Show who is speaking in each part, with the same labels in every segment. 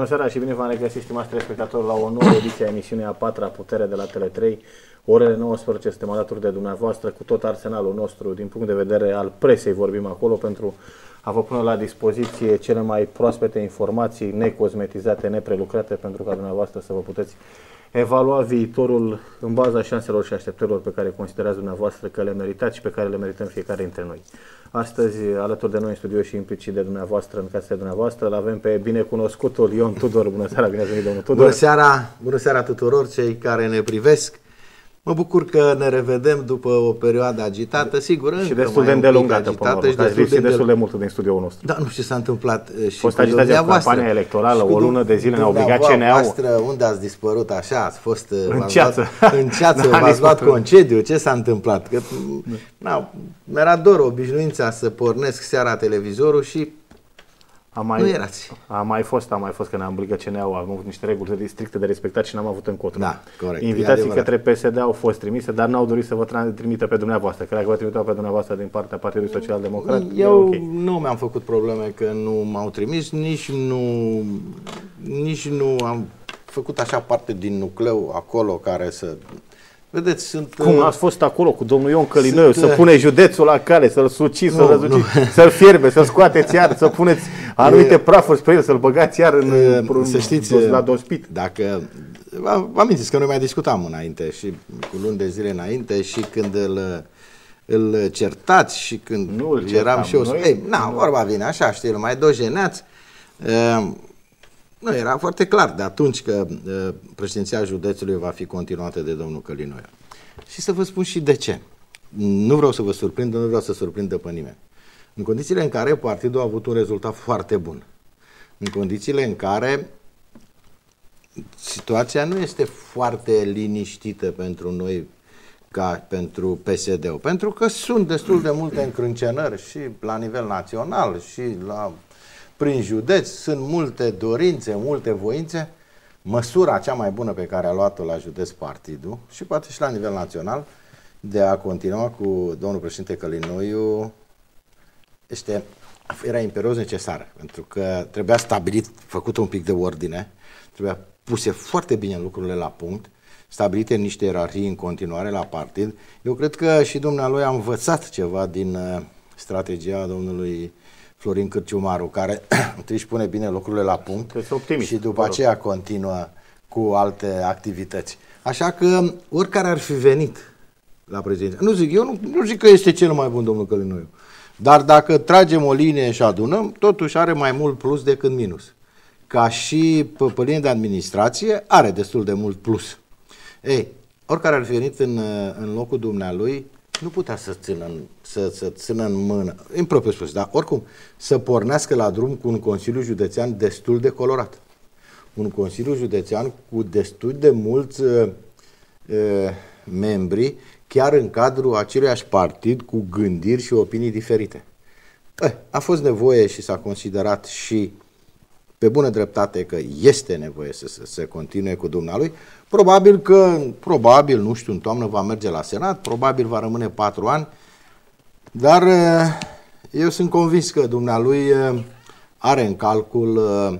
Speaker 1: Bună seara și bine v-am regăsit, stimați telespectatori, la o nouă ediție a emisiunii a patra putere de la Tele3. Orele 19 suntem alături de dumneavoastră cu tot arsenalul nostru din punct de vedere al presei, vorbim acolo pentru a vă pune la dispoziție cele mai proaspete informații necosmetizate, neprelucrate pentru ca dumneavoastră să vă puteți evalua viitorul în baza șanselor și așteptărilor pe care considerați dumneavoastră că le meritați și pe care le merităm fiecare dintre noi. Astăzi, alături de noi în studio și implicit de dumneavoastră, în casele dumneavoastră, îl avem pe binecunoscutul Ion Tudor. Bună seara, bine ați venit, domnul Tudor.
Speaker 2: Bună seara, bună seara tuturor cei care ne privesc. Mă bucur că ne revedem după o perioadă agitată, sigur,
Speaker 1: și destul de îndelungată, până și destul, de, destul de mult din studioul nostru.
Speaker 2: Da, nu știu ce s-a întâmplat
Speaker 1: și Fost agitați de campania electorală, o lună de zile ne-au obligat CNA-ul.
Speaker 2: unde ați dispărut? Așa, ați fost
Speaker 1: în ceață,
Speaker 2: în ceață da, v-ați luat concediu, ce s-a întâmplat? Că, na, mi-era dor obișnuința să pornesc seara televizorul și
Speaker 1: a mai,
Speaker 2: nu erați.
Speaker 1: A mai fost, a mai fost că ne-am obligat CNA-ul, am avut niște reguli stricte de respectat și n-am avut încotro.
Speaker 2: Da, corect.
Speaker 1: Invitații către PSD au fost trimise, dar n-au dorit să vă trimită pe dumneavoastră. Cred că vă trimiteau pe dumneavoastră din partea Partidului Social Democrat.
Speaker 2: Eu okay. nu mi-am făcut probleme că nu m-au trimis, nici nu, nici nu am făcut așa parte din nucleu acolo care să Vedeți, sunt...
Speaker 1: Cum uh, ați fost acolo cu domnul Ion Călinău, să uh, pune județul la cale, să-l suci, să-l răzuci, să-l fierbe, să-l scoateți iar, să puneți anumite prafuri spre el, să-l băgați iar în,
Speaker 2: în să știți, la dospit. Dacă vă amintiți că noi mai discutam înainte și cu luni de zile înainte și când îl, îl certați și când
Speaker 1: nu
Speaker 2: eram și eu...
Speaker 1: Noi,
Speaker 2: ei, na, vorba vine așa, știi, mai dojeneați. Uh, nu, era foarte clar de atunci că uh, președinția județului va fi continuată de domnul Călinoia. Și să vă spun și de ce. Nu vreau să vă surprind, nu vreau să surprindă pe nimeni. În condițiile în care partidul a avut un rezultat foarte bun. În condițiile în care situația nu este foarte liniștită pentru noi ca pentru PSD-ul, pentru că sunt destul de multe încrâncenări și la nivel național și la prin județ, sunt multe dorințe, multe voințe. Măsura cea mai bună pe care a luat-o la județ partidul și poate și la nivel național de a continua cu domnul președinte Călinoiu este, era imperios necesară, pentru că trebuia stabilit, făcut un pic de ordine, trebuia puse foarte bine lucrurile la punct, stabilite niște ierarhii în continuare la partid. Eu cred că și dumnealui a învățat ceva din uh, strategia domnului Florin Cârciumaru, care își pune bine lucrurile la punct
Speaker 1: optimist,
Speaker 2: și după aceea continuă cu alte activități. Așa că oricare ar fi venit la prezidență, nu zic, eu nu, nu zic că este cel mai bun domnul Călinoiu, dar dacă tragem o linie și adunăm, totuși are mai mult plus decât minus. Ca și pe, pe linie de administrație, are destul de mult plus. Ei, oricare ar fi venit în, în locul dumnealui, nu putea să țină în, să, să țină în mână, în propriu spus, dar oricum, să pornească la drum cu un Consiliu Județean destul de colorat. Un Consiliu Județean cu destul de mulți uh, uh, membri, chiar în cadrul aceluiași partid, cu gândiri și opinii diferite. Eh, a fost nevoie și s-a considerat și pe bună dreptate că este nevoie să se să continue cu dumnealui. Probabil că, probabil, nu știu, în toamnă va merge la Senat, probabil va rămâne patru ani, dar eh, eu sunt convins că dumnealui eh, are în calcul eh,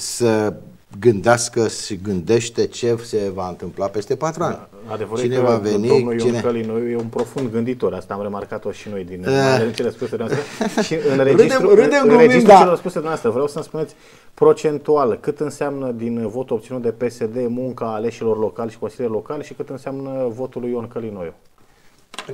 Speaker 2: să gândească și gândește ce se va întâmpla peste patru ani.
Speaker 1: Da, adevărul cine va veni, domnul Ion cine... Călinu e un profund gânditor, asta am remarcat-o și noi din uh. cele spuse de noastre. și în registru, râdem, râdem în registrul da. celor spuse de noastră, vreau să-mi spuneți procentual cât înseamnă din votul obținut de PSD munca aleșilor locali și consilieri locali și cât înseamnă votul lui Ion Călinoiu.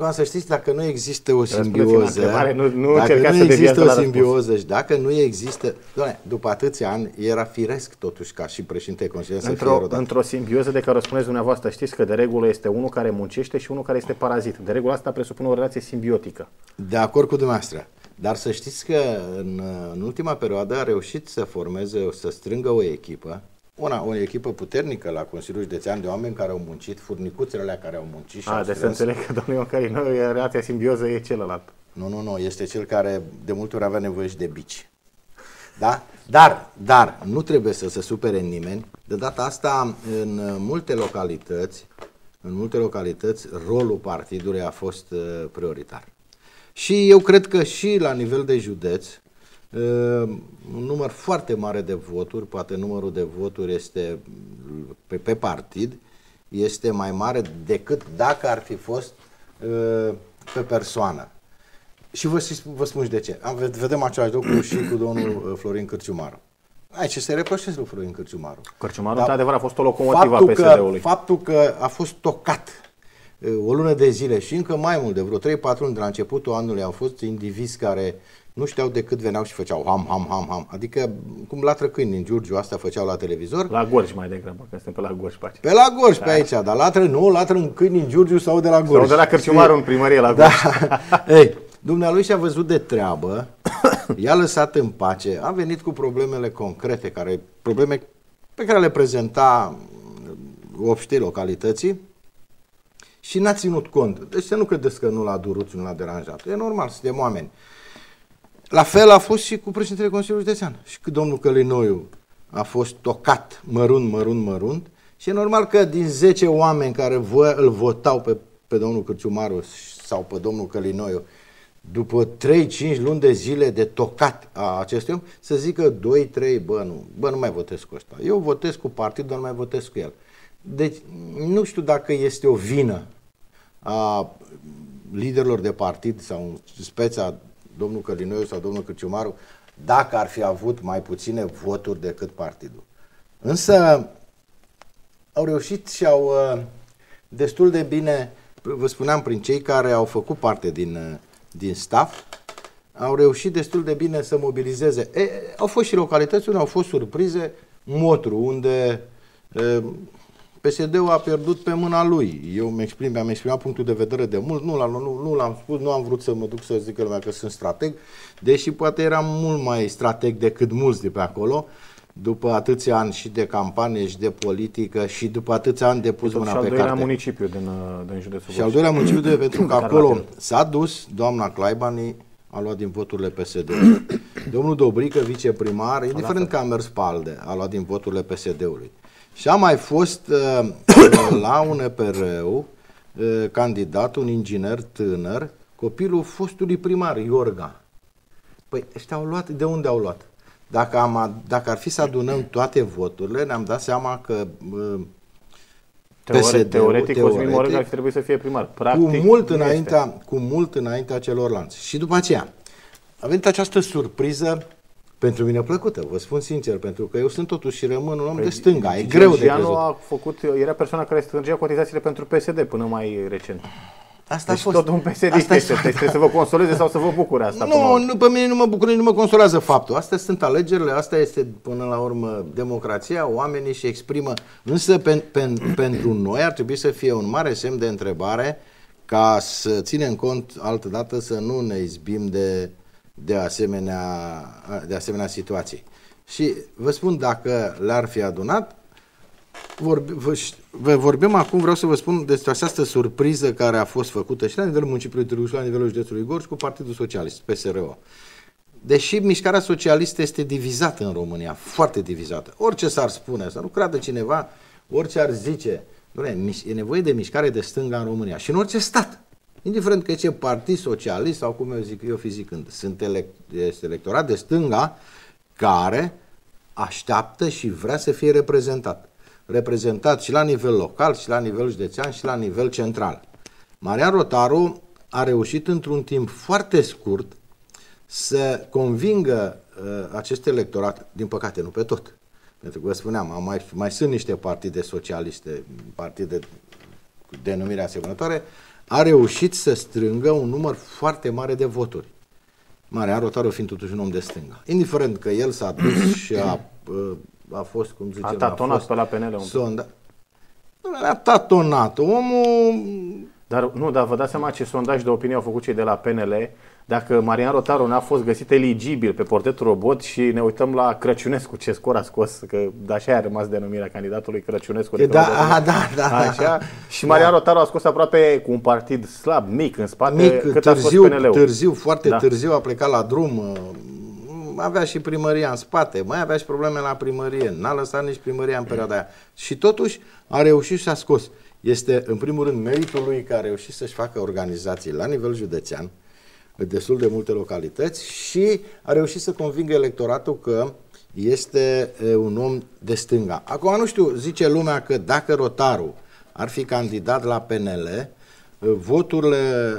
Speaker 2: Acum să știți, dacă nu există o simbioză, nu, nu dacă nu există o simbioză și dacă nu există, doamne, după atâția ani, era firesc totuși ca și președinte Consiliului
Speaker 1: într-o, să fie Într-o simbioză de care o spuneți dumneavoastră, știți că de regulă este unul care muncește și unul care este parazit. De regulă asta presupune o relație simbiotică.
Speaker 2: De acord cu dumneavoastră. Dar să știți că în, în ultima perioadă a reușit să formeze, să strângă o echipă una, o echipă puternică la Consiliul Județean de oameni care au muncit, furnicuțele alea care au muncit și
Speaker 1: A,
Speaker 2: au
Speaker 1: de să înțeleg că domnul Ion Călinoiu, relația simbioză e celălalt.
Speaker 2: Nu, nu, nu, este cel care de multe ori avea nevoie și de bici. Da? Dar, dar, nu trebuie să se supere nimeni. De data asta, în multe localități, în multe localități, rolul partidului a fost uh, prioritar. Și eu cred că și la nivel de județ, un număr foarte mare de voturi, poate numărul de voturi este pe, pe partid, este mai mare decât dacă ar fi fost pe persoană. Și vă, vă spun și de ce. Am, vedem același lucru și cu domnul Florin Cârciumaru. Aici se reproșează lui Florin Cârciumaru.
Speaker 1: Cârciumaru, într-adevăr, a fost o locomotivă a PSD-ului.
Speaker 2: Faptul că a fost tocat o lună de zile și încă mai mult, de vreo 3-4 luni de la începutul anului, au fost indivizi care nu știau decât veneau și făceau ham, ham, ham, ham. Adică cum latră câini în Giurgiu, asta făceau la televizor.
Speaker 1: La Gorj mai degrabă, că suntem pe la Gorj pe aici.
Speaker 2: Pe la Gorj da. pe aici, dar latră, nu, latră un câini în Giurgiu sau de la Gorj.
Speaker 1: Sau de la Cârciumaru în primărie la Gorj. Da.
Speaker 2: Ei, dumnealui și-a văzut de treabă, i-a lăsat în pace, a venit cu problemele concrete, care, probleme pe care le prezenta obștii localității, și n-a ținut cont. Deci să nu credeți că nu l-a durut și nu l-a deranjat. E normal, suntem oameni. La fel a fost și cu președintele Consiliului Județean. Și că domnul Călinoiu a fost tocat mărunt, mărunt, mărunt. Și e normal că din 10 oameni care vă, îl votau pe, pe domnul Cârciumaru sau pe domnul Călinoiu, după 3-5 luni de zile de tocat a acestui om, să zică 2-3, bă, nu, bă, nu mai votez cu ăsta. Eu votez cu partidul, dar nu mai votez cu el. Deci, nu știu dacă este o vină a liderilor de partid sau în speța domnul Călinoiu sau domnul Cârciumaru dacă ar fi avut mai puține voturi decât partidul. Însă au reușit și au uh, destul de bine, vă spuneam, prin cei care au făcut parte din, uh, din staff, au reușit destul de bine să mobilizeze. E, au fost și localități unde au fost surprize, Motru, unde e, PSD-ul a pierdut pe mâna lui. Eu mi exprim, mi-am exprimat punctul de vedere de mult, nu l-am, nu, nu l-am spus, nu am vrut să mă duc să zic lumea că sunt strateg, deși poate eram mult mai strateg decât mulți de pe acolo, după atâția ani și de campanie și de politică și după atâția ani de pus mâna pe carte. Și al
Speaker 1: doilea municipiu din, din județul
Speaker 2: Și al doilea municipiu de, pentru că acolo s-a dus doamna Claibani, a luat din voturile PSD. Domnul Dobrică, viceprimar, indiferent că a mers pe ALDE, a luat din voturile PSD-ului. Și a mai fost uh, la un EPR-ul uh, candidat, un inginer tânăr, copilul fostului primar, Iorga. Păi ăștia au luat, de unde au luat? Dacă, am, dacă ar fi să adunăm toate voturile, ne-am dat seama că uh,
Speaker 1: Teoretic, teoretic, Cosmin Morega ar fi trebuit să fie primar.
Speaker 2: Practic, cu mult, înaintea, cu mult înaintea celorlalți. Și după aceea, a venit această surpriză pentru mine plăcută, vă spun sincer, pentru că eu sunt totuși și rămân un om păi, de stânga, e greu de crezut.
Speaker 1: a făcut, era persoana care strângea cotizațiile pentru PSD până mai recent. Asta deci a fost. tot un PSD asta este, deci trebuie să vă consoleze sau să vă bucure asta.
Speaker 2: Nu, nu, pe mine nu mă bucură, nu mă consolează faptul. Astea sunt alegerile, asta este până la urmă democrația, oamenii și exprimă. Însă pen, pen, pentru noi ar trebui să fie un mare semn de întrebare ca să ținem cont altădată să nu ne izbim de, de asemenea, de asemenea situații. Și vă spun, dacă le-ar fi adunat, vorbi, vă, vorbim acum, vreau să vă spun despre această surpriză care a fost făcută și la nivelul municipiului Târgu și la nivelul județului Gorj cu Partidul Socialist, PSRO. Deși mișcarea socialistă este divizată în România, foarte divizată. Orice s-ar spune, să nu creadă cineva, orice ar zice, e nevoie de mișcare de stânga în România și în orice stat indiferent că ce partid socialist sau cum eu zic eu fi zicând, sunt elect, este electorat de stânga care așteaptă și vrea să fie reprezentat. Reprezentat și la nivel local, și la nivel județean, și la nivel central. Marian Rotaru a reușit într-un timp foarte scurt să convingă uh, acest electorat, din păcate nu pe tot, pentru că vă spuneam, mai, mai sunt niște partide socialiste, partide cu denumire asemănătoare, a reușit să strângă un număr foarte mare de voturi. Marian Rotaru fiind totuși un om de stânga. Indiferent că el s-a dus și a, a fost, cum zicem, a
Speaker 1: tatonat a fost pe la PNL un sonda.
Speaker 2: Nu a tatonat. Omul...
Speaker 1: Dar nu, dar vă dați seama ce sondaj de opinie au făcut cei de la PNL dacă Marian Rotaru n-a fost găsit eligibil pe portretul robot și ne uităm la Crăciunescu, ce scor a scos, că așa a rămas denumirea candidatului Crăciunescu. De
Speaker 2: da, aha, da, da,
Speaker 1: așa, și Marian da. Rotaru a scos aproape cu un partid slab, mic în spate,
Speaker 2: mic,
Speaker 1: cât
Speaker 2: târziu,
Speaker 1: a scos PNL-ul.
Speaker 2: Târziu, foarte da. târziu a plecat la drum, uh, avea și primăria în spate, mai avea și probleme la primărie, n-a lăsat nici primăria în perioada aia. Și totuși a reușit și a scos. Este, în primul rând, meritul lui că a reușit să-și facă organizații la nivel județean, destul de multe localități și a reușit să convingă electoratul că este un om de stânga. Acum nu știu, zice lumea că dacă Rotaru ar fi candidat la PNL, voturile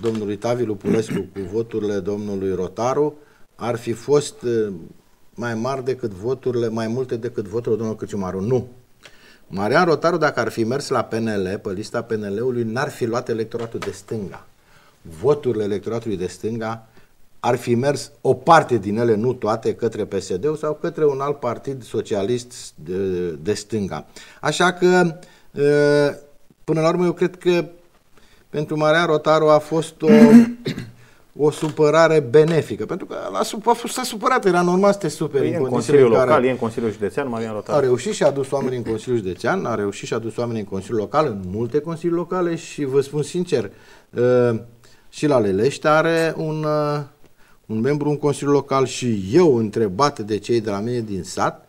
Speaker 2: domnului Tavi Lupulescu cu voturile domnului Rotaru ar fi fost mai mari decât voturile, mai multe decât voturile domnului Cârciumaru. Nu. Marian Rotaru, dacă ar fi mers la PNL, pe lista PNL-ului, n-ar fi luat electoratul de stânga. Voturile electoratului de stânga ar fi mers o parte din ele, nu toate, către PSD sau către un alt partid socialist de, de stânga. Așa că, până la urmă, eu cred că pentru Marian Rotaru a fost o, o supărare benefică, pentru că a, a fost s-a supărat, era normal să te superi
Speaker 1: păi în, în Consiliul Local, care e în Consiliul Județean, Marian Rotaru.
Speaker 2: A reușit și a adus oameni în Consiliul Județean, a reușit și a adus oameni în Consiliul Local, în multe Consilii Locale și vă spun sincer, și la Lelești are un un membru în Consiliul Local și eu, întrebat de cei de la mine din sat,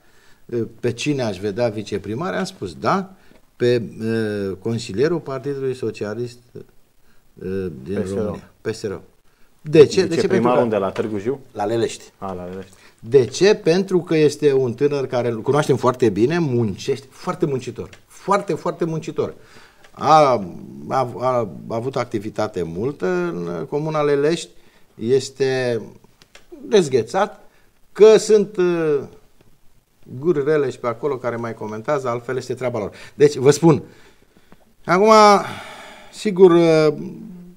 Speaker 2: pe cine aș vedea viceprimar, am spus da, pe uh, consilierul Partidului Socialist uh, din PSR. România, PSR.
Speaker 1: De ce? De ce? Pentru unde? La Târgu Jiu?
Speaker 2: La Lelești.
Speaker 1: A, la Lelești.
Speaker 2: De ce? Pentru că este un tânăr care îl cunoaștem foarte bine, muncește, foarte muncitor. Foarte, foarte muncitor. A, a, a, a avut activitate multă în Comuna Lelești, este dezghețat, că sunt uh, guri rele și pe acolo care mai comentează, altfel este treaba lor. Deci, vă spun, acum, sigur, uh,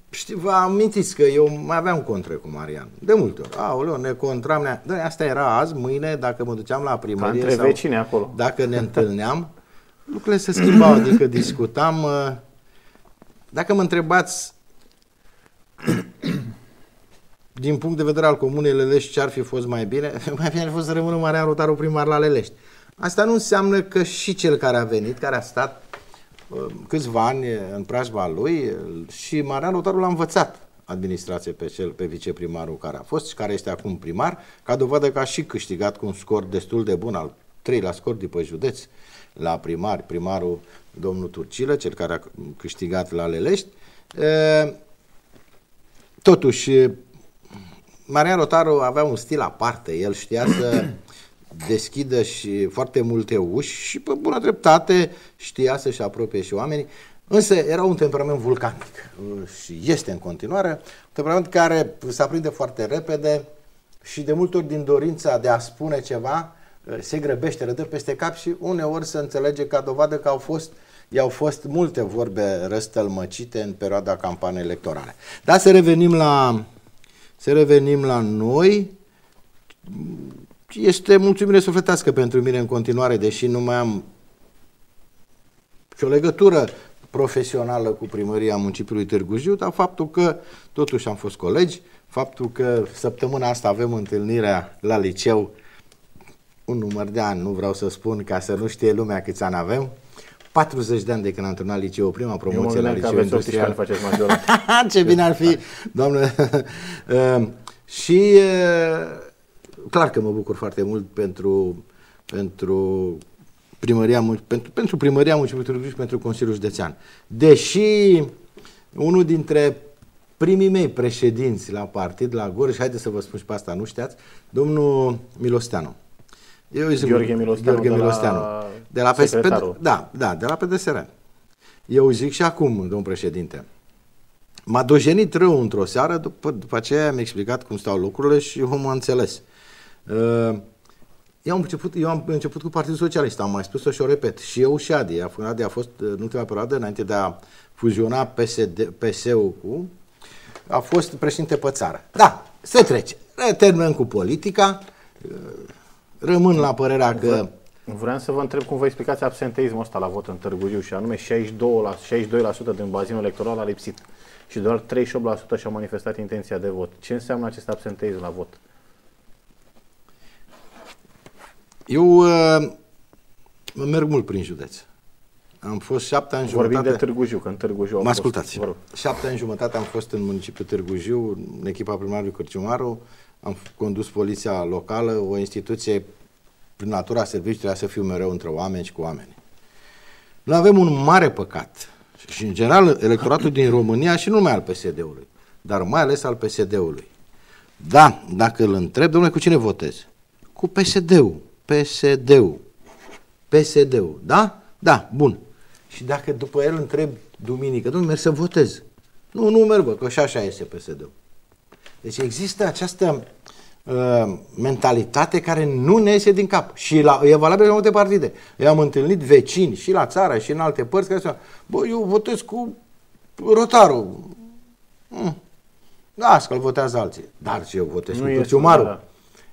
Speaker 2: știi, vă amintiți că eu mai aveam contre cu Marian, de multe ori. Aoleu, ne contram, ne... Da, asta era azi, mâine, dacă mă duceam la primărie
Speaker 1: Ca între sau acolo.
Speaker 2: dacă ne întâlneam, lucrurile se schimbau, adică discutam. Uh, dacă mă întrebați din punct de vedere al comunei Lelești, ce ar fi fost mai bine? Mai bine ar fi fost să rămână Marian Rotaru primar la Lelești. Asta nu înseamnă că și cel care a venit, care a stat uh, câțiva ani în preajma lui și Marian Rotaru l-a învățat administrație pe cel pe viceprimarul care a fost și care este acum primar, ca dovadă că a și câștigat cu un scor destul de bun, al treilea scor după județ la primar, primarul domnul Turcilă, cel care a câștigat la Lelești. Uh, totuși, Marian Rotaru avea un stil aparte, el știa să deschidă și foarte multe uși și pe bună dreptate știa să-și apropie și oamenii, însă era un temperament vulcanic. Și este în continuare, un temperament care se aprinde foarte repede și de multe ori din dorința de a spune ceva se grăbește, rădă peste cap și uneori se înțelege ca dovadă că au fost i-au fost multe vorbe răstălmăcite în perioada campaniei electorale. Dar să revenim la să revenim la noi. Este mulțumire sufletească pentru mine în continuare, deși nu mai am și o legătură profesională cu primăria municipiului Târgu Jiu, dar faptul că totuși am fost colegi, faptul că săptămâna asta avem întâlnirea la liceu, un număr de ani, nu vreau să spun ca să nu știe lumea câți ani avem, 40 de ani de când am terminat liceu, prima promoție la liceu industrial.
Speaker 1: faceți
Speaker 2: Ce bine ar fi, doamnă. Ehm, și clar că mă bucur foarte mult pentru, pentru primăria, pentru, pentru primăria municipiului și pentru Consiliul Județean. Deși unul dintre primii mei președinți la partid, la Gorj, haideți să vă spun și pe asta, nu știați, domnul Milosteanu.
Speaker 1: Eu zic, Gheorghe Milosteanu,
Speaker 2: Gheorghe Milosteanu. De la, de la da, da, de la PDSR. Eu zic și acum, domnul președinte, m-a dojenit rău într-o seară, după, după aceea mi-a explicat cum stau lucrurile și eu m-am înțeles. Uh, eu am, început, eu am început cu Partidul Socialist, am mai spus-o și o repet. Și eu și Adi. Adi a fost în ultima perioadă, înainte de a fuziona PSD, PS-ul cu... A fost președinte pe țară. Da, se trece. Terminăm cu politica. Rămân la părerea că...
Speaker 1: Vreau să vă întreb cum vă explicați absenteismul ăsta la vot în Târgu Jiu și anume 62%, la, 62% din bazinul electoral a lipsit și doar 38% și-au manifestat intenția de vot. Ce înseamnă acest absenteism la vot?
Speaker 2: Eu uh, merg mult prin județ. Am fost șapte ani
Speaker 1: Vorbim jumătate... de Târgu Jiu, că în Târgu Jiu
Speaker 2: Mă ascultați. Șapte ani jumătate am fost în municipiul Târgu Jiu, în echipa primarului Cârciumaru, am condus poliția locală, o instituție prin natura serviciului trebuie să fiu mereu între oameni și cu oameni. Noi avem un mare păcat și în general electoratul din România și nu numai al PSD-ului. dar mai ales al PSD-ului. Da, dacă îl întreb, domnule, cu cine votez? Cu PSD-ul. PSD-ul. PSD-ul. Da? Da, bun. Și dacă după el întreb duminică, domnule, merg să votez. Nu, nu merg, bă, că și așa este PSD-ul. Deci există această uh, mentalitate care nu ne iese din cap. Și la, e valabil la multe partide. Eu am întâlnit vecini și la țară și în alte părți care spun, bă, eu votez cu rotarul. Mm. Da, că îl votează alții. Dar și eu votez nu cu cârciumarul. Da.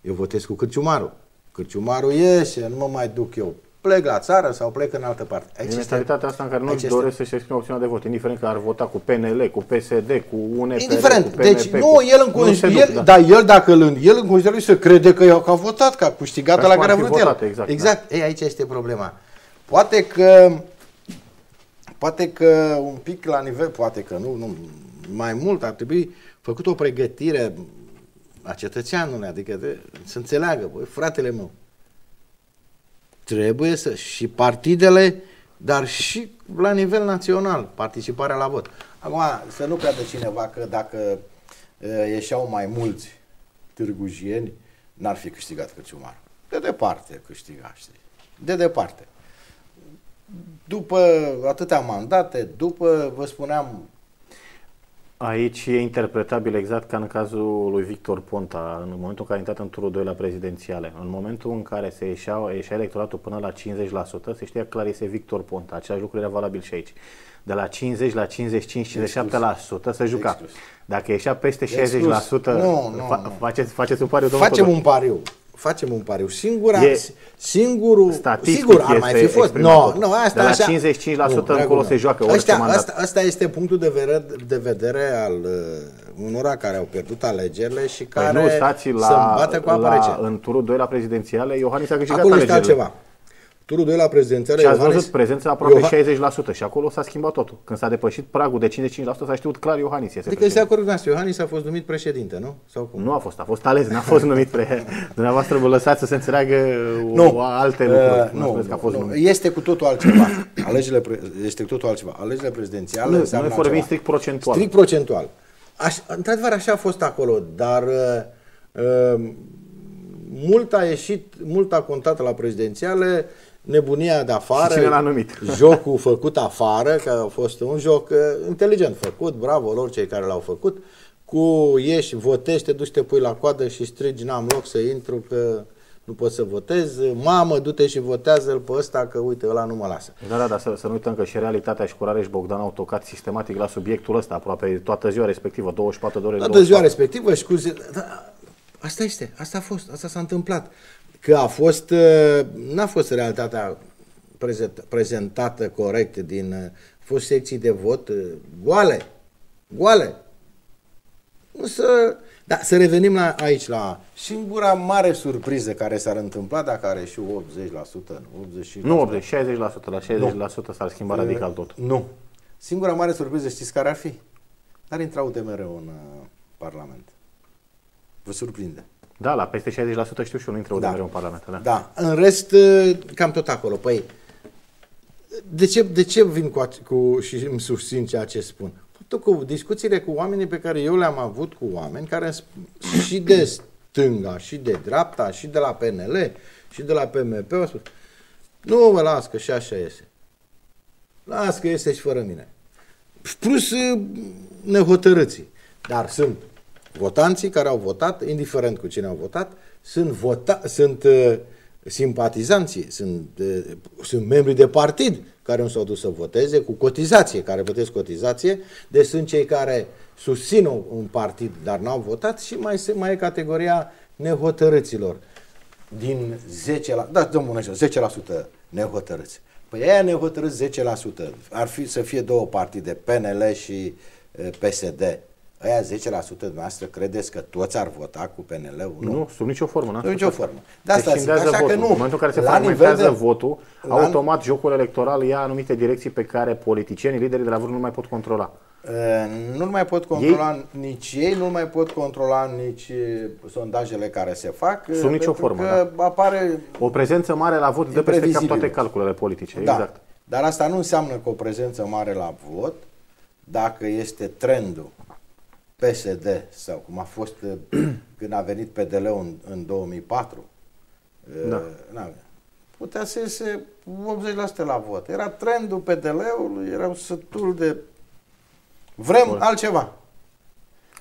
Speaker 2: Eu votez cu cârciumarul. Cârciumarul iese, nu mă mai duc eu plec la țară sau plec în altă parte.
Speaker 1: Aici mentalitatea asta în care nu doresc să-și exprime opțiunea de vot, indiferent că ar vota cu PNL, cu PSD, cu UNPR,
Speaker 2: Indiferent.
Speaker 1: Cu PNP,
Speaker 2: deci, cu... nu, el, în nu el, duc, da. dar el dacă îl, el în consideră să crede că, că a votat, că a câștigat la care a vrut votat, el. Exact. exact. Da. Ei, aici este problema. Poate că poate că un pic la nivel, poate că nu, nu mai mult ar trebui făcut o pregătire a cetățeanului, adică de, să înțeleagă, băi, fratele meu, trebuie să, și partidele, dar și la nivel național, participarea la vot. Acum, să nu creadă cineva că dacă uh, ieșeau mai mulți târgujieni, n-ar fi câștigat Cărciumarul. De departe câștiga, știi? De departe. După atâtea mandate, după, vă spuneam,
Speaker 1: Aici e interpretabil exact ca în cazul lui Victor Ponta, în momentul în care a intrat în turul 2 la prezidențiale. În momentul în care se ieșea, ieșea electoratul până la 50%, se știa clar este Victor Ponta. Același lucru era valabil și aici. De la 50 la 55-57% se juca. Exclus. Dacă ieșea peste 60%, nu, nu, fa- nu. Faceți, faceți un pariu,
Speaker 2: domnul Facem un pariu facem un pariu. Singura, e, singurul, sigur, ar mai fi fost.
Speaker 1: Nu, no, asta de la așa, 55% nu, încolo se joacă
Speaker 2: orice asta, Asta, asta este punctul de vedere, de vedere al uh, unora care au pierdut alegerile și păi care păi nu, stați la, se bate cu apă la,
Speaker 1: În turul 2 la prezidențiale, Iohannis a câștigat
Speaker 2: Acolo alegerile. Acolo altceva. Turul 2 la prezidențiale.
Speaker 1: Și ați Iohannis, văzut prezența aproape Iohan... 60% și acolo s-a schimbat totul. Când s-a depășit pragul de 55% s-a știut clar Iohannis este
Speaker 2: Adică este acord cu Iohannis a fost numit președinte, nu? Sau cum?
Speaker 1: Nu a fost, a fost ales, n-a fost numit pre... Dumneavoastră vă lăsați să se înțeleagă nu, alte lucruri. Uh, nu,
Speaker 2: că a fost nu, numit. este cu totul altceva. Alegerile pre... este cu totul altceva. Alegerile prezidențiale
Speaker 1: nu, noi vorbim strict procentual.
Speaker 2: Strict procentual. Aș, într-adevăr așa a fost acolo, dar uh, uh, mult a ieșit, mult a contat la prezidențiale nebunia de afară,
Speaker 1: cine l-a numit?
Speaker 2: jocul făcut afară, că a fost un joc uh, inteligent făcut, bravo lor cei care l-au făcut, cu ieși, votezi, te duci, te pui la coadă și strigi, n-am loc să intru, că nu pot să votez, mamă, du-te și votează-l pe ăsta, că uite, ăla nu mă lasă.
Speaker 1: Da, da, dar să, să nu uităm că și realitatea și Curare și Bogdan au tocat sistematic la subiectul ăsta, aproape toată ziua respectivă, 24 de ore.
Speaker 2: Toată 24. ziua respectivă și cu zi... da, asta este, asta a fost, asta s-a întâmplat că a fost, uh, n-a fost realitatea prezentată corect din, uh, a fost secții de vot uh, goale, goale. Nu să, da, să revenim la, aici la singura mare surpriză care s-ar întâmpla dacă are și 80%, 85%.
Speaker 1: Nu 80, 60%, la 60% nu. s-ar schimba radical tot.
Speaker 2: Nu. Singura mare surpriză știți care ar fi? Ar intra UDMR în uh, Parlament. Vă surprinde.
Speaker 1: Da, la peste 60% știu și eu, nu intră da. în Parlament. Da.
Speaker 2: da. În rest, uh, cam tot acolo. Păi, de ce, de ce vin cu, cu și îmi susțin ceea ce spun? Faptul cu discuțiile cu oamenii pe care eu le-am avut cu oameni care și de stânga, și de dreapta, și de la PNL, și de la PMP, au spus, nu mă las că și așa iese. Las că este și fără mine. Plus uh, nehotărâții. Dar sunt Votanții care au votat, indiferent cu cine au votat, sunt, vota, sunt uh, simpatizanții, sunt, uh, sunt membri de partid care nu s-au dus să voteze cu cotizație, care votez cotizație, deci sunt cei care susțin un partid, dar n-au votat și mai, mai e categoria nehotărâților. Din 10 la, da, domnul 10% nehotărâți. Păi aia nehotărâți 10%. Ar fi să fie două partide, PNL și uh, PSD Aia 10% noastră credeți că toți ar vota cu PNL-ul?
Speaker 1: Nu, nu sub nicio formă.
Speaker 2: Sub nicio formă. De
Speaker 1: asta zic, așa votul. că nu. În momentul în care se fragmentează de... votul, la... automat jocul electoral ia anumite direcții pe care politicienii, liderii de la vârf nu mai pot controla.
Speaker 2: nu mai pot controla ei? nici ei, nu mai pot controla nici sondajele care se fac.
Speaker 1: Sub nicio formă, că da. apare O prezență mare la vot de peste cap toate calculele politice. Da. Exact.
Speaker 2: Dar asta nu înseamnă că o prezență mare la vot, dacă este trendul PSD sau cum a fost uh, când a venit PDL-ul în, în 2004,
Speaker 1: Da.
Speaker 2: uh, na, putea să iese 80% la vot. Era trendul PDL-ului, erau sătul de... Vrem
Speaker 1: Bun.
Speaker 2: altceva.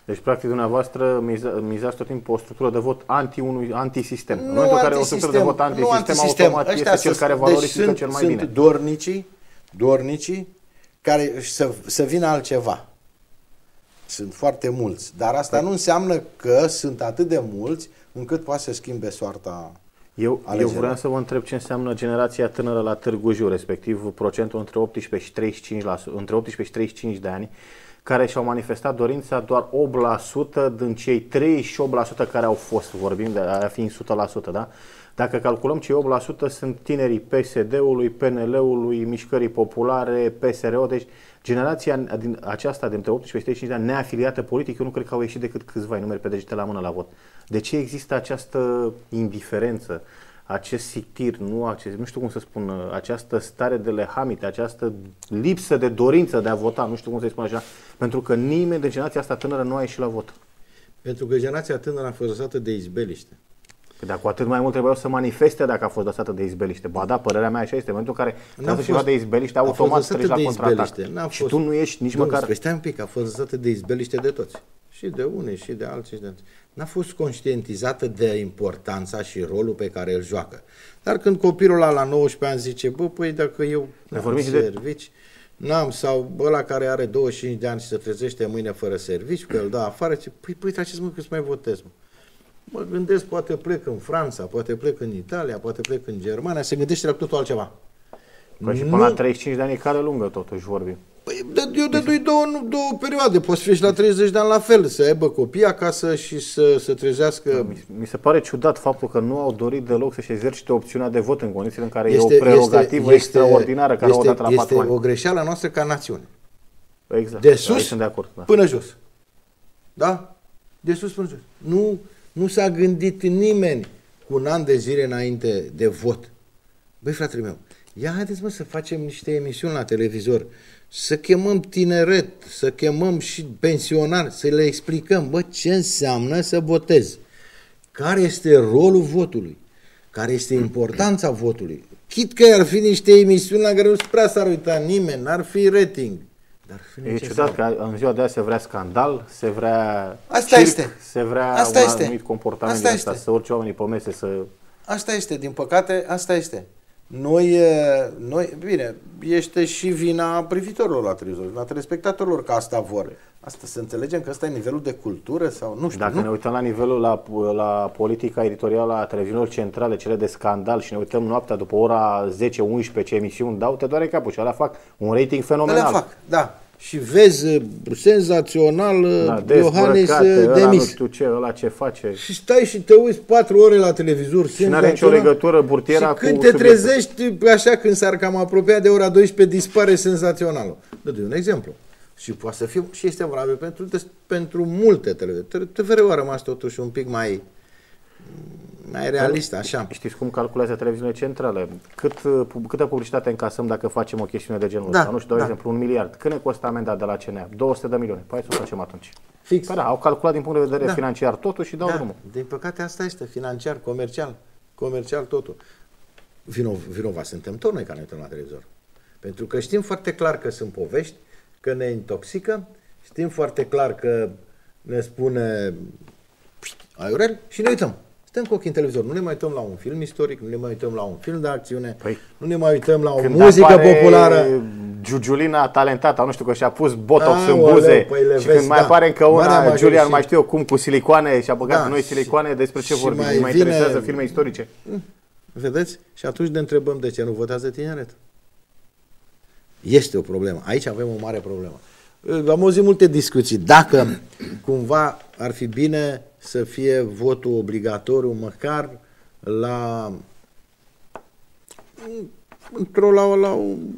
Speaker 1: Deci, practic, dumneavoastră miza, mizați tot timpul o structură de vot anti unui antisistem. în
Speaker 2: Nu
Speaker 1: momentul în care o structură de vot
Speaker 2: nu
Speaker 1: antisistem,
Speaker 2: antisistem.
Speaker 1: automat
Speaker 2: Ăștia
Speaker 1: este cel
Speaker 2: sunt-
Speaker 1: care valorifică
Speaker 2: deci
Speaker 1: cel mai
Speaker 2: sunt,
Speaker 1: bine.
Speaker 2: Sunt dornicii, dornicii care să, să vină altceva. Sunt foarte mulți. Dar asta nu înseamnă că sunt atât de mulți încât poate să schimbe soarta
Speaker 1: Eu, eu
Speaker 2: alegerilor.
Speaker 1: vreau să vă întreb ce înseamnă generația tânără la Târgu Jiu, respectiv procentul între 18 și 35, între 18 și 35 de ani, care și-au manifestat dorința doar 8% din cei 38% care au fost, vorbim de aia fiind 100%, da? Dacă calculăm cei 8% sunt tinerii PSD-ului, PNL-ului, Mișcării Populare, PSRO, deci generația din aceasta dintre 18 și 35 de ani neafiliată politic, eu nu cred că au ieșit decât câțiva, numeri pe degete la mână la vot. De ce există această indiferență, acest sictir, nu, acest, nu știu cum să spun, această stare de lehamite, această lipsă de dorință de a vota, nu știu cum să spun așa, pentru că nimeni de generația asta tânără nu a ieșit la vot.
Speaker 2: Pentru că generația tânără a fost lăsată de izbeliște.
Speaker 1: Că Dar cu atât mai mult trebuiau să manifeste dacă a fost lăsată de izbeliște. Ba da, părerea mea așa este. În momentul în care
Speaker 2: N-a
Speaker 1: trebuie să ceva
Speaker 2: fost-
Speaker 1: de izbeliște,
Speaker 2: a fost
Speaker 1: automat
Speaker 2: lăsată
Speaker 1: treci la
Speaker 2: de
Speaker 1: contraatac.
Speaker 2: izbeliște. N-a
Speaker 1: Și
Speaker 2: fost-
Speaker 1: tu nu ești nici
Speaker 2: Domnule,
Speaker 1: măcar...
Speaker 2: Stai un pic, a fost lăsată de izbeliște de toți. Și de unii, și de alții, și de alții. N-a fost conștientizată de importanța și rolul pe care îl joacă. Dar când copilul ăla la 19 ani zice, bă, păi dacă eu n-am
Speaker 1: vorbim și de-
Speaker 2: servici, n-am, sau ăla care are 25 de ani și se trezește mâine fără servici, că îl dă afară, zice, păi, păi, trageți mă că mai votez, mă. Mă gândesc, poate plec în Franța, poate plec în Italia, poate plec în Germania, se gândește la totul altceva.
Speaker 1: Păi și
Speaker 2: Nu-
Speaker 1: până la 35 de ani e cale lungă totuși vorbim.
Speaker 2: Păi, de, eu de doi două, nu- două perioade. Poți fi și la 30 de ani la fel, să aibă copii acasă și să, să trezească...
Speaker 1: Mi, mi se pare ciudat faptul că nu au dorit deloc să-și exercite opțiunea de vot în condițiile în care
Speaker 2: Este,
Speaker 1: e o prerogativă extraordinară care
Speaker 2: este,
Speaker 1: o dată la
Speaker 2: este
Speaker 1: 4 ani.
Speaker 2: o greșeală a noastră ca națiune.
Speaker 1: Exact.
Speaker 2: De
Speaker 1: Aici
Speaker 2: sus
Speaker 1: sunt de acord. Da.
Speaker 2: până jos. Da? De sus până jos. Nu, nu s-a gândit nimeni cu un an de zile înainte de vot. Băi, fratele meu, ia haideți mă să facem niște emisiuni la televizor, să chemăm tineret, să chemăm și pensionari, să le explicăm, bă, ce înseamnă să votezi, care este rolul votului, care este importanța votului. Chit că ar fi niște emisiuni la care nu prea s-ar uita nimeni, n-ar fi rating. Dar ar fi
Speaker 1: E
Speaker 2: necesar.
Speaker 1: ciudat că în ziua de azi se vrea scandal, se vrea
Speaker 2: Asta
Speaker 1: circ,
Speaker 2: este.
Speaker 1: se vrea
Speaker 2: Asta
Speaker 1: un
Speaker 2: este.
Speaker 1: anumit comportament
Speaker 2: Asta
Speaker 1: din asta,
Speaker 2: este.
Speaker 1: să urce oamenii pe mese, să...
Speaker 2: Asta este, din păcate, asta este. Noi, eh, noi, bine, este și vina privitorilor la televizor, la telespectatorilor că asta vor. Asta să înțelegem că ăsta e nivelul de cultură sau nu știu.
Speaker 1: Dacă
Speaker 2: nu?
Speaker 1: ne uităm la nivelul, la, la politica editorială a televiziunilor centrale, cele de scandal și ne uităm noaptea după ora 10-11 ce emisiuni dau, te doare capul și alea fac un rating
Speaker 2: Ele
Speaker 1: fenomenal.
Speaker 2: fac, da. Și vezi, eh, senzațional,
Speaker 1: Da,
Speaker 2: da, Iohannis
Speaker 1: dezbrăcate,
Speaker 2: eh,
Speaker 1: ăla nu
Speaker 2: demis.
Speaker 1: știu ce, ăla ce face.
Speaker 2: Și stai și te uiți patru ore la televizor.
Speaker 1: Și nu are nicio legătură burtiera
Speaker 2: și
Speaker 1: cu
Speaker 2: când te
Speaker 1: subiectul.
Speaker 2: trezești, așa când s-ar cam apropia de ora 12, dispare senzaționalul. Dă un exemplu. Și poate să fie, și este valabil pentru, des- pentru multe televizoare. TVR-ul a rămas totuși un pic mai, mai realist, așa.
Speaker 1: Știți cum calculează televiziunile centrale? Cât, pu- câtă publicitate încasăm dacă facem o chestiune de genul
Speaker 2: Da,
Speaker 1: ăsta? Nu știu, de
Speaker 2: da.
Speaker 1: exemplu, un miliard. Cât ne costă amenda de la CNA? 200 de milioane. Păi hai să o facem atunci.
Speaker 2: Fix.
Speaker 1: Păi da, au calculat din punct de vedere
Speaker 2: Da.
Speaker 1: financiar totul și dau
Speaker 2: Da,
Speaker 1: drumul.
Speaker 2: din păcate asta este, financiar, comercial, comercial totul. Vino, vinovat suntem tot noi care ne uităm la televizor. Pentru că știm foarte clar că sunt povești, că ne intoxică, știm foarte clar că ne spune aiurel și ne uităm. Stăm cu ochii în televizor, nu ne mai uităm la un film istoric, nu ne mai uităm la un film de acțiune,
Speaker 1: Păi,
Speaker 2: nu ne mai uităm la o
Speaker 1: Când
Speaker 2: muzică
Speaker 1: apare
Speaker 2: populară.
Speaker 1: Giugiulina talentată, nu știu că și-a pus botox în
Speaker 2: Aoleu,
Speaker 1: buze
Speaker 2: păi le
Speaker 1: și
Speaker 2: vezi,
Speaker 1: când mai
Speaker 2: da.
Speaker 1: apare încă
Speaker 2: Marea
Speaker 1: una,
Speaker 2: majoritate.
Speaker 1: Julian, mai știu eu cum, cu silicoane și a băgat
Speaker 2: Da,
Speaker 1: noi
Speaker 2: și-
Speaker 1: silicoane, despre ce
Speaker 2: și
Speaker 1: vorbim?
Speaker 2: mai
Speaker 1: Mai, mai
Speaker 2: vine-
Speaker 1: interesează filme istorice.
Speaker 2: Vedeți? Și atunci ne întrebăm de ce nu votează tineretul. Este o problemă. Aici avem o mare problemă. Am auzit multe discuții. Dacă cumva ar fi bine să fie votul obligatoriu măcar la într-o la, la,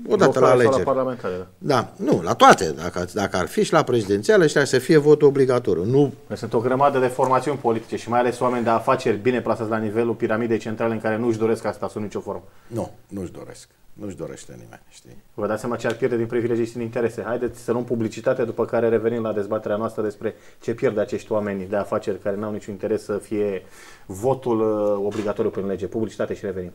Speaker 2: o dată la
Speaker 1: Locale sau
Speaker 2: alegeri.
Speaker 1: La parlamentare, da.
Speaker 2: Da, nu, la toate. Dacă, dacă ar fi și la prezidențiale, și să fie votul obligatoriu. Nu
Speaker 1: Că Sunt o grămadă de formațiuni politice și mai ales oameni de afaceri bine plasați la nivelul piramidei centrale în care nu își doresc asta sub nicio formă.
Speaker 2: Nu, nu-și doresc. Nu-și dorește nimeni, știi?
Speaker 1: Vă dați seama ce ar pierde din privilegii și din interese. Haideți să luăm publicitate, după care revenim la dezbaterea noastră despre ce pierd acești oameni de afaceri care n-au niciun interes să fie votul uh, obligatoriu prin lege. Publicitate și revenim.